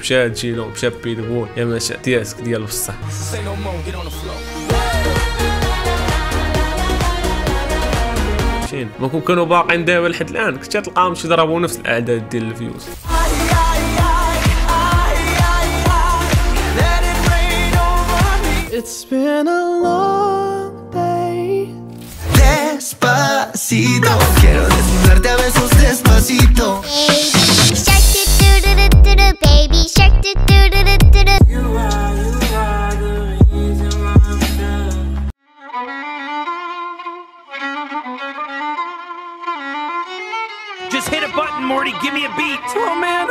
مشى جيلو مشى بيتبول يا مشى دياسك ديال. مشين ما كون كانوا باقيين دابا لحد الآن كنت تلقاهم شي ضربوا نفس الأعداد ديال الفيوز It's been a long day. Despacito, quiero desnudarte a besos despacito. Just hit a button, Morty. Give me a beat. Oh man,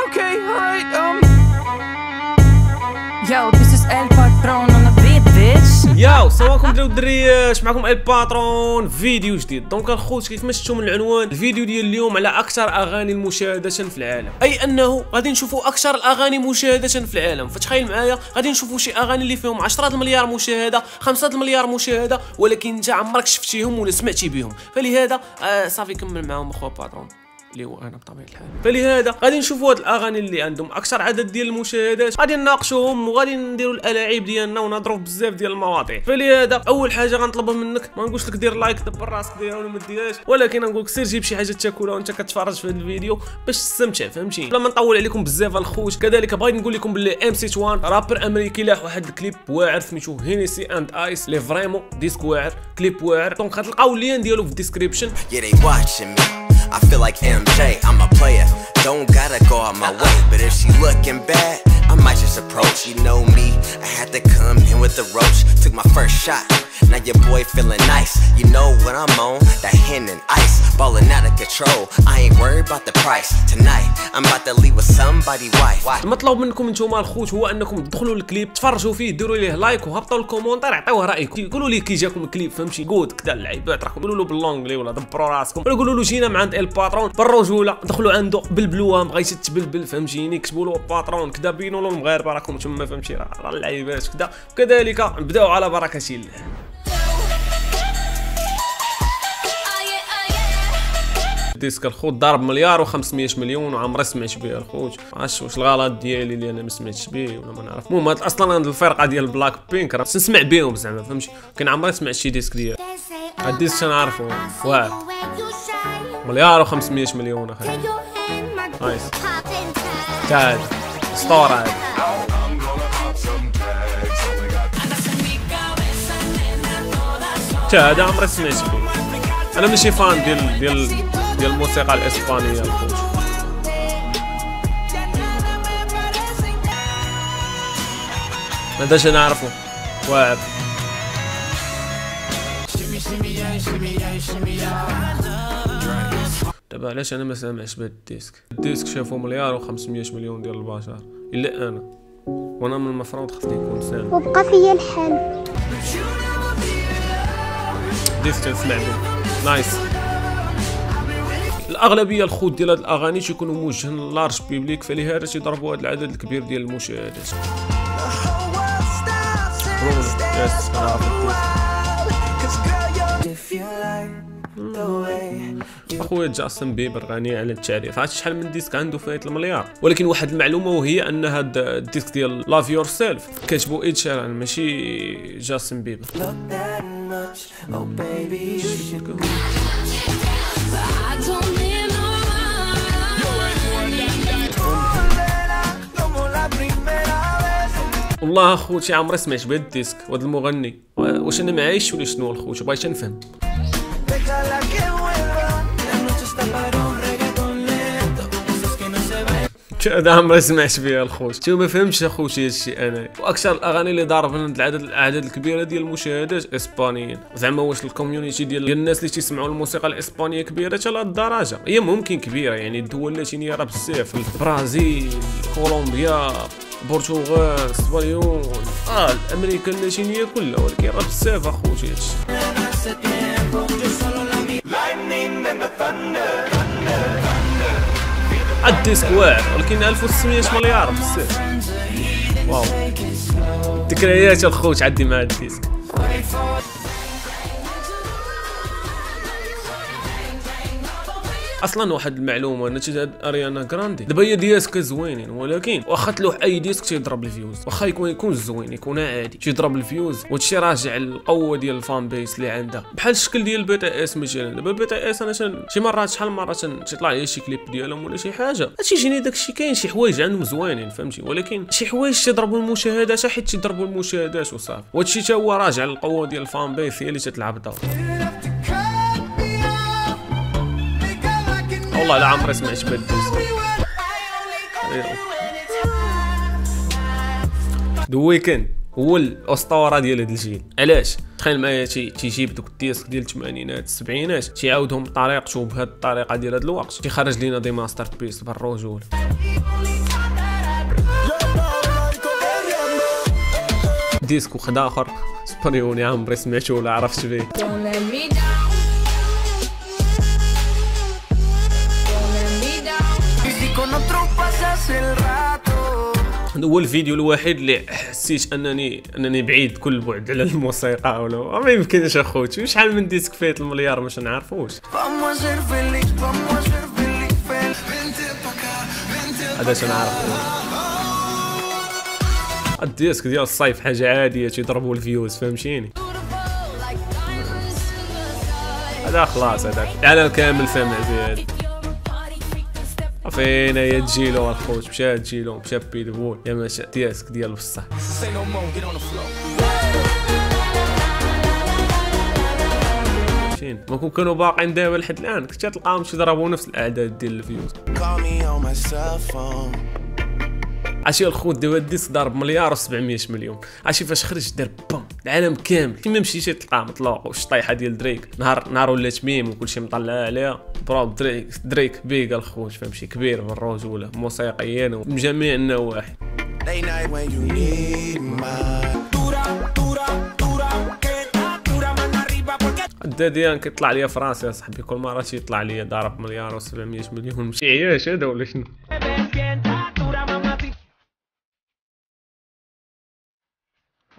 yo عليكم دراري والدريات معكم الباترون فيديو جديد. donc الخوت كيف ما شفتوا من العنوان. الفيديو ديال اليوم على أكثر أغاني مشاهده في العالم. أي أنه غادي نشوفوا أكثر الأغاني مشاهدة في العالم. فتخيل معايا غادي نشوفوا شي أغاني اللي فيهم 10 المليار مشاهدة 5 المليار مشاهدة ولكن انت عمرك شفتيهم ولا سمعتي بهم فلهذا آه صافي كمل معاهم اخويا باترون اللي هو أنا بطبيعة الحال. فلهذا غادي نشوفوا هاد الأغاني اللي عندهم أكثر عدد ديال المشاهدات. غادي نناقشوهم وغادي نديروا الألاعيب ديالنا ونهضروا بزاف ديال المواضيع. فلهذا أول حاجة غنطلبها منك ما نقولش لك دير like دبر راسك ديرها ولا ما ديرهاش ولكن نقول لك سير جيب شي حاجة تاكلها وانت كتفرج في هذا الفيديو باش تستمتع فهمتي؟ بلا ما نطول عليكم بزاف الخوت كذلك بغيت نقول لكم باللي MC 1 rappeur أمريكي لاح واحد الكليب واعر سميتو Hennessy and Ice لي vraiment disque واعر كليب واعر. donc غتلقاو ال lien ديالو في ال description Yeah, they watching me. I feel like MJ, I'm a player. Gotta go out my way. But if she looking bad, I might just approach. You know me, I had to come in with the roach. Took my first shot. Now your boy feeling nice. You know what I'm on? That hen and ice. Balling out of control. I ain't worried about the price. Tonight, I'm about to leave with somebody wife. المطلوب منكم نتوما الخوت هو انكم تدخلوا الكليب تفرجوا فيه ديروا ليه لايك وهبطوا ال commentaire عطيوه رايكم قولوا لي كي جاكم الكليب فهمتي جود كذا اللعيبات راكم قولوا له ب l'anglais ولا دبروا راسكم ولا قولوا له جينا من عند الباترون بالرجوله دخلوا عنده بلبلوها بغيتي تبلبل فهمتيني؟ كتبوا له باترون كذا بينوا له المغاربة راكم تما فهمتي؟ راه اللعيبات كذا وكذلك نبداو على بركة الله disque الخوت ضارب مليار و500 مليون وعمري سمعت به الخوت. عرفتش واش الغلط ديالي اللي أنا ما سمعتش به ولا ما نعرف. المهم أصلا هاد الفرقة ديال بلاك بينك راه نسمع بهم زعما فهمتي؟ كان عمري سمعت شي disque ديال هاد ال disque تنعرفو واعر. مليار و500 مليون أخي. nice. تاج اسطورة. هاد تا هذا عمري سمعت به أنا ماشي fan ديال ديال ديال الموسيقى الإسبانية الخوت هذا شي نعرفو واعر. دابا علاش أنا ما سامعش بهاد ال disque؟ ال disque شافو مليار و500 مليون ديال البشر. إلا أنا. وأنا من المفروض خصني نكون سامع. وبقى فيا الحال disque تنسمع به nice. الأغلبية الخوت ديال هاد الأغاني تيكونوا موجهين لل large public فلهذا تيضربوا هذا العدد الكبير ديال المشاهدات. اخويا جاستن بيبر غني على التعريف عرفت شحال من disque عنده فايت المليار؟ ولكن واحد المعلومة وهي أن هاد ال disque ديال Love Yourself كاتبو ايد شيران ماشي جاستن بيبر. والله أخوتي عمري سمعت بهاد ال disque وهاد المغني. واش أنا معايش ولا شنو الخوت بغيت نفهم. هذا عمري سمعت بها الخوت تو ما فهمتش اخوتي هادشي أنا. وأكثر الأغاني اللي ضارب من العدد الأعداد الكبيرة ديال المشاهدات إسبانيين. زعما واش ال community ديال الناس اللي تيسمعوا الموسيقى الإسبانية كبيرة حتى لهاد الدرجة. هي ممكن كبيرة يعني الدول اللاتينيه راه بزاف. البرازيل كولومبيا البرتغال إسبانيول. آه أمريكا اللاتينيه كلها ولكن راه بزاف اخوتي هادشي ال disque واعر ولكن 1900 مليار بزاف واو. ذكريات الخوت عندي مع ال disque أصلا واحد المعلومة انا أريانا غراندي. دابا هي disque زوينين ولكن واخا تلوح أي disque تيضرب ال views. واخا يكون يكون زوين يكون عادي تيضرب ال views وهادشي راجع للقوه ديال ال fan base اللي عندها. بحال الشكل ديال ال BTS مثلا. دابا ال BTS أنا تن- شي مرات شحال مرة تيطلع لي شي كليب ديالهم ولا شي حاجة. تيجيني داكشي كاين شي حوايج عندهم زوينين فهمتي؟ ولكن شي حوايج تيضربوا المشاهدات حيت تيضربوا المشاهدات وصافي. وهادشي تا هو راجع للقوه ديال ال fan base هي اللي تتلعب دور والله لا عمري سمعت الدوسك ذا ويكند هو الاسطوره ديال هذا الجيل. علاش؟ تخيل معايا تي- تيجيب دوك الديسك ديال الثمانينات السبعينات تيعاودهم بطريقته بهذه الطريقة ديال هذا الوقت. تيخرج لينا دي ماستر بيس بالرجول. ديسك واحد آخر. سبريوني عمري سمعته ولا عرفت به هذا هو الفيديو الوحيد اللي حسيت انني انني بعيد كل بعد على الموسيقى ولا ما يمكنش اخوتي. شحال من disque فايت المليار باش نعرفوش. هذا تنعرف ال disque ديال الصيف حاجة عادية تيضربوا ال views فهمتيني؟ هذا خلاص هذاك. العالم كامل في هذا فين هي تجيلو الخوت مشى تجيلو مشى بيدبول يا ماشي ديسك ديال بصح. فين ما كون كانوا باقيين دابا لحد الآن. كنت تلقاهم تيضربوا نفس الأعداد ديال الفيوز. عرفتي الخوت دابا الديسك ضارب مليار و700 مليون. عرفتي فاش خرج؟ دار بام العالم كامل. كيما مشيتي تلقاه مطلوق والشطيحه ديال دريك نهار نهار ولات ميم وكلشي مطلع عليها. برو دريك دريك بيغا الخوت فهمتي كبير بالرجوله موسيقيا ومن جميع النواحي. الداديان كيطلع ليا في راسي يا صاحبي كل مرة تيطلع ليا ضارب مليار و700 مليون. ماشي عياش هذا ولا شنو؟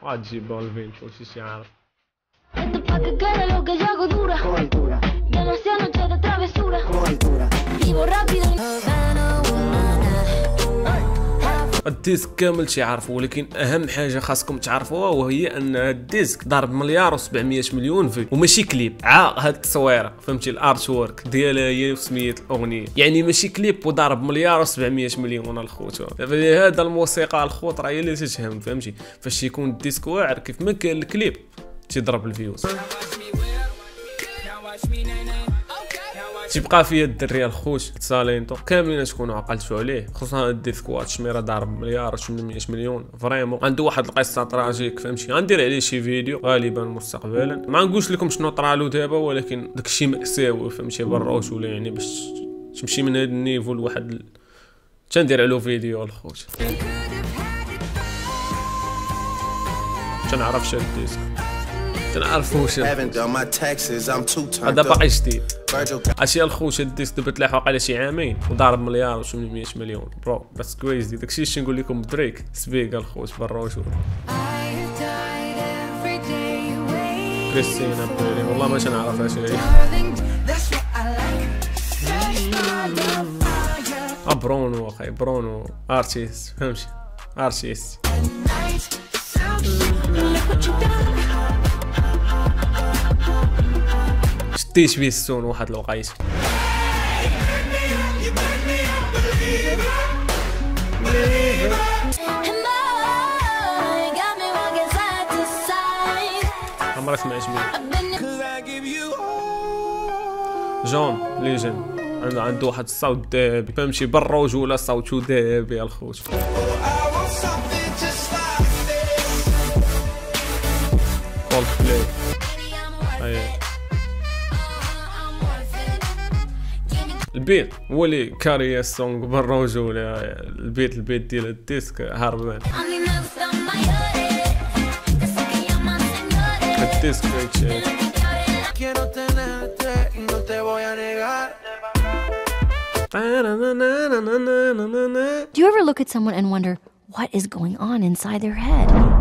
غتجيب بالفين شي شي الديسك كامل تيعرفوا ولكن أهم حاجة خاصكم تعرفوها وهي أن الديسك ضارب مليار و700 مليون في وماشي كليب عا هاد التصويره فهمتي؟ الارت وورك ديالها هي وسميه الأغنية. يعني ماشي كليب وضارب مليار و700 مليون الخوت هذا الموسيقى الخوت راه هي اللي تتهم فهمتي؟ فاش يكون الديسك واعر كيف ما كان الكليب تيضرب الفيوز. تيبقى فيا الدريه الخوت سالينتو كاملين تكونوا عقلتوا عليه خصوصا الديسك وات شميره ضارب مليار 800 مليون. فريمون. عنده واحد القصة تراجيك فهمتي؟ غندير عليه شي فيديو غالبا مستقبلا. ما نقولش لكم شنو طرالو دابا ولكن داكشي مأساوي فهمتي؟ بالروش ولا يعني باش تمشي من هذا النيفو لواحد. تندير عليه فيديو الخوت تنعرف الديسك تنعرف واش Haven't done my taxes, I'm too turned هذا. باقي جديد اشي الخوت الديسك دابا تلاح على شي عامين. وضارب مليار و800 مليون. برو بس كويس. داكشي اللي نقول لكم دريك سبيكا الخوت بالروش كريستينا بيري. والله ما تنعرفها شي آه برونو أخي برونو. ارتيست فهمتي ارتيست السون واحد الوقيته. عمري سمعت بيه. جون ليجن عنده واحد الصوت ذهبي فهمتي بالرجوله صوته ذهبي الخوت البيت هو اللي كاري السونغ بالرجوله البيت البيت ديال الديسك هربان only next on my hoodie. Cause I can llama señores. الديسك فيك Quiero tenerte y no te voy a negar. Do you ever look at someone and wonder what is going on inside their head?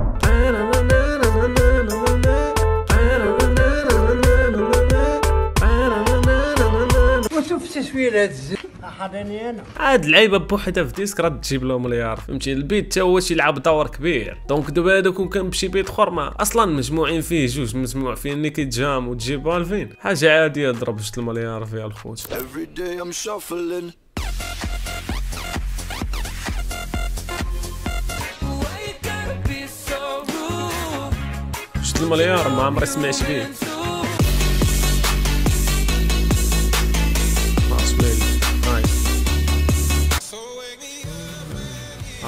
شوف تصوير هاد الزين حاضرني أنا. عاد اللعيبة بوحدها في disque راه تجيب لهم مليار فهمتي؟ ال beat حتى هو تيلعب دور كبير. donc دابا هذا كون كان بشي beat اخر ما أصلا مجموعين فيه جوج مجموع فيه نيكي جام وتجيب بالفين حاجة عادية ضرب جوج المليار فيها الخوت. جوج المليار ما عمري سمعت بيه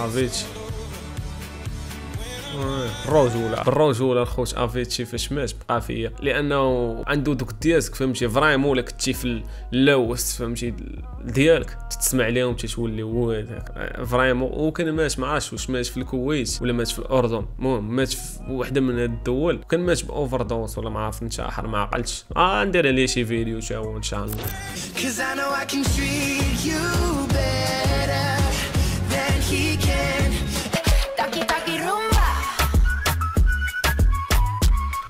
افيتشي آه، الرجولة بالرجولة الخوت افيتشي فاش مات بقى فيا لأنه عنده دوك الدياسك فهمتي؟ vraiment لك تجي في اللوث فهمتي؟ ديالك تسمع ليهم تتولي هو هذاك vraiment. وكان مات ما عرفتش واش مات في الكويت ولا مات في الأردن. المهم مات في وحدة من هاد الدول وكان مات ب overdose ولا ما عرفت انتحر ما عقلتش. آه ندير عليه شي فيديو تا هو إن شاء الله.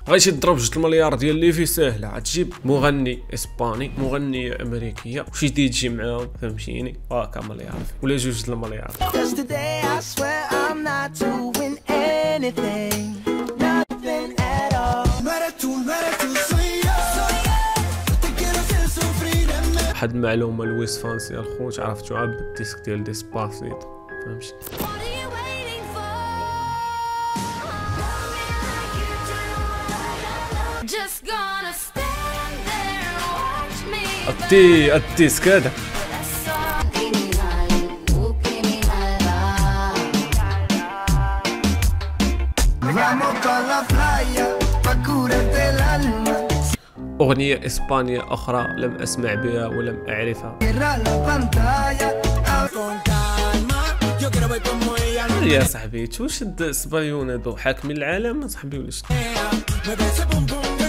بغيتي تضرب جوج المليار ديال les vues ساهلة. عاد تجيب مغني إسباني مغنيه امريكيه وشي دي تجي معاهم فهمتيني؟ هاكا مليار. ولا جوج المليار. واحد المعلومه لويس فانسي الخوت عرفتو؟ عاد بال disque ديال ديسباسيتو فهمتي؟ Pantalla. Con calma, yo quiero ver como ella يا صاحبي واش هاد الصبايون هادو حاكمين العالم؟ صاحبي ولا شنو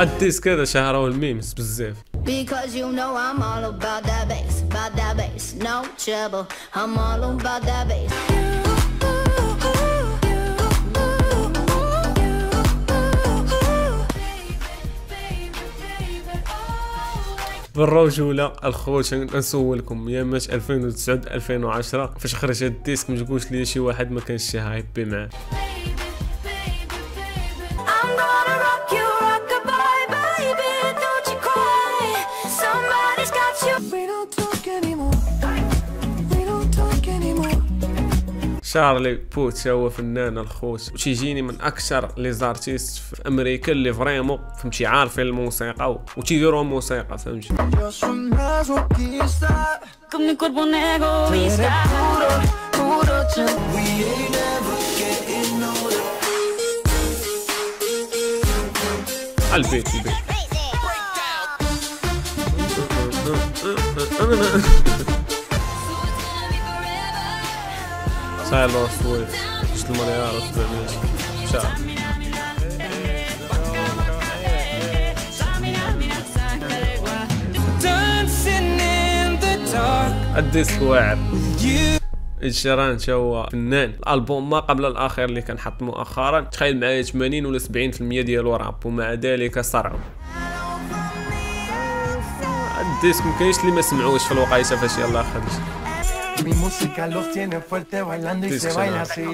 ال disque هذا شهره ال memes بزاف Because you know I'm all about that bass, about that bass, no trouble. I'm all about that bass. بالرجولة الخوت نسولكم يا مات 2009 2010 فاش خرج هاد ال disque ما تقولش لي شي واحد ما كانش شي hypé معاه شارلي بوت هو فنان الخوت وتيجيني من أكثر les artistes في أمريكا اللي vraiment فهمتي عارفين الموسيقى و- وتيديروا الموسيقى فهمتي. Yo soy تايلور سويفت جوج المليار و 700 شهر Dancing in the dark. ال disque واعر You Ed Sheeran تا هو فنان؟ الألبوم ما قبل الأخير اللي كان حط مؤخرا. تخيل معايا 80 ولا 70% ديالو راب ومع ذلك صرعوا. ال disque مكاينش اللي ما سمعوش في الوقيته فاش يلاه خرج. Mi música los tiene fuerte bailando y se baila así.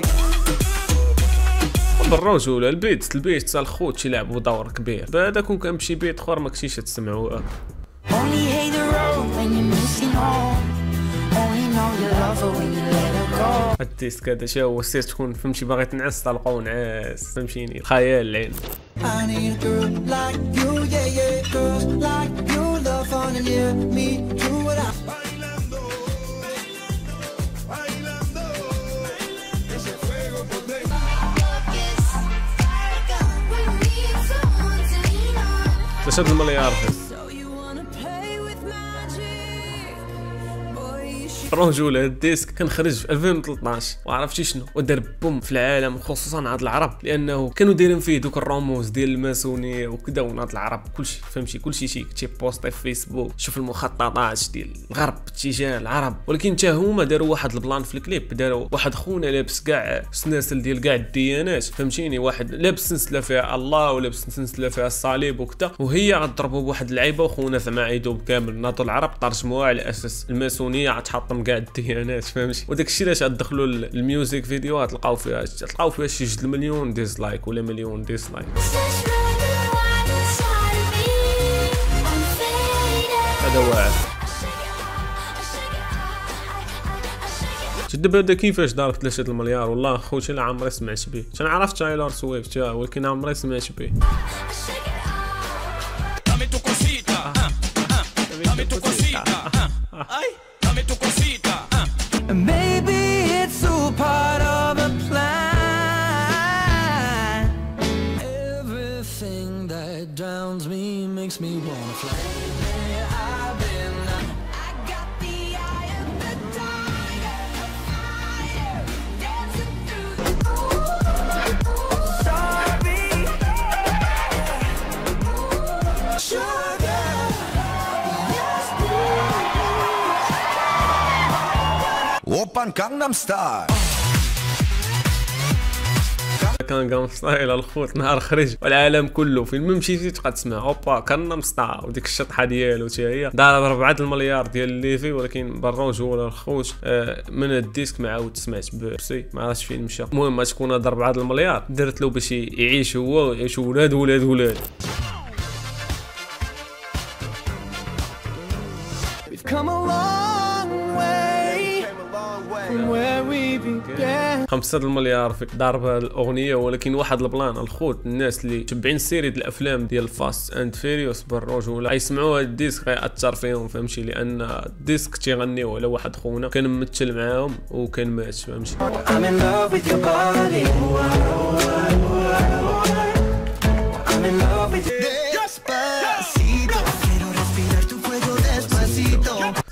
بالرجولة ال beat ال beat تا الخوت تيلعبوا دور كبير بعدا كون كان بشي beat اخر ما كنتيش تسمعوا. ال disque هذا شا هو سير تكون فهمتي باغي تنعس طلقو نعاس فهمتيني الخيال العين تسلم الله يا رفيق رونجو ال disque كان خرج في 2013 وعرفتي شنو؟ ودار boom في العالم خصوصا عند العرب لأنه كانوا دايرين فيه دوك الرموز ديال الماسونيه وكذا وناض العرب كلشي فهمتي؟ كلشي شي تي poste في فيسبوك شوف المخططات ديال الغرب اتجاه العرب. ولكن حتى هما داروا واحد ال plan في الكليب داروا واحد خونا لابس كاع سلاسل ديال كاع الديانات فهمتيني؟ واحد لابس سلسله فيها الله ولابس سلسله فيها الصليب وكذا وهي غضربوا بواحد اللعيبة وخونا زعما عيدوا كامل ناضوا العرب ترجموها على أساس الماسونية غتحطم كاع الديانات فهمتي وداك الشيء علاش غتدخلوا ال music video تلقاو فيها تلقاو فيها شي جوج المليون dislike ولا مليون dislike هذا واعر. دابا هذا كيفاش دار 3 المليار؟ والله خوتي لا عمري سمعت به أنا عرفت تايلور سويفت؟ ولكن عمري سمعت به جابان كانغنام ستايل كان قام ستايل الخوت نهار خرج والعالم كله فين ما مشيتي تبقى تسمع. هوبا كان ستار وديك الشطحه ديالو تي هي. ضارب 4 المليار ديال الليفي ولكن برونج ولا الخوت آه، من الديسك ما عاود سمعت بسي ما عرفتش فين مشى. المهم تكون هاد 4 المليار درت له باش يعيش هو ويعيش ولاد ولاد ولاد. 5 المليار في ضربها الأغنية ولكن واحد ال plan الخوت الناس اللي تبعين série الأفلام ديال Fast and Furious بالرجوله يسمعوا هاد ال disque غيأثر فيهم فهمتي؟ لأن ال disque تيغنيو على واحد خونا كان ممثل معاهم وكان مات فهمتي؟ I'm in love with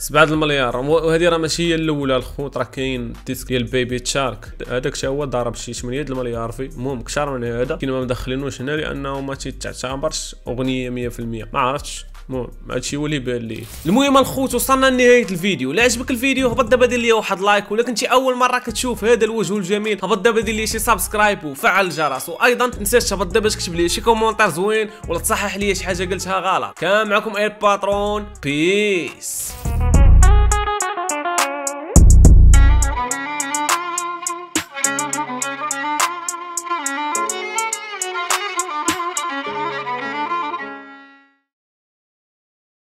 7 المليار. وهذه راه ماشي هي الأولى الخوت راه كاين disque ديال Baby Shark. هذاك شي هو ضرب شي 8 المليار في المهم كثر من هذا. كاين ما مدخلينوش هنا لأنه ما تيتعتبرش أغنية 100% ما عرفتش. المهم هادشي هو اللي بان لي. المهم الخوت وصلنا لنهاية الفيديو. لا عجبك الفيديو هبط دابا دير لي واحد like. ولا كنتي أول مرة كتشوف هذا الوجه الجميل هبط دابا دير لي شي subscribe وفعل الجرس. وأيضا تنساش هبط دابا تكتب لي شي commentaire زوين ولا تصحح لي شي حاجة قلتها غلط. كان معكم اير باترون peace